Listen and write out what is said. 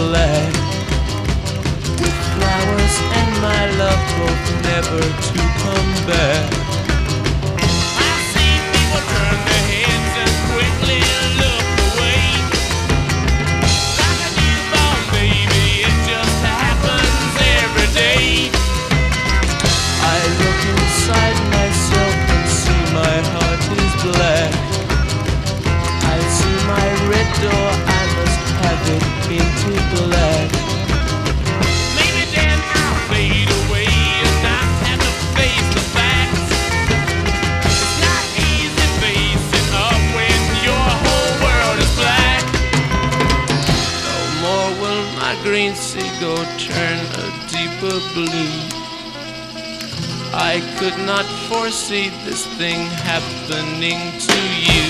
flag With flowers and my love hope never to come back. into black. Maybe then I'll fade away and not have to face the facts. It's not easy facing up when your whole world is black. No more will my green seagull turn a deeper blue. I could not foresee this thing happening to you.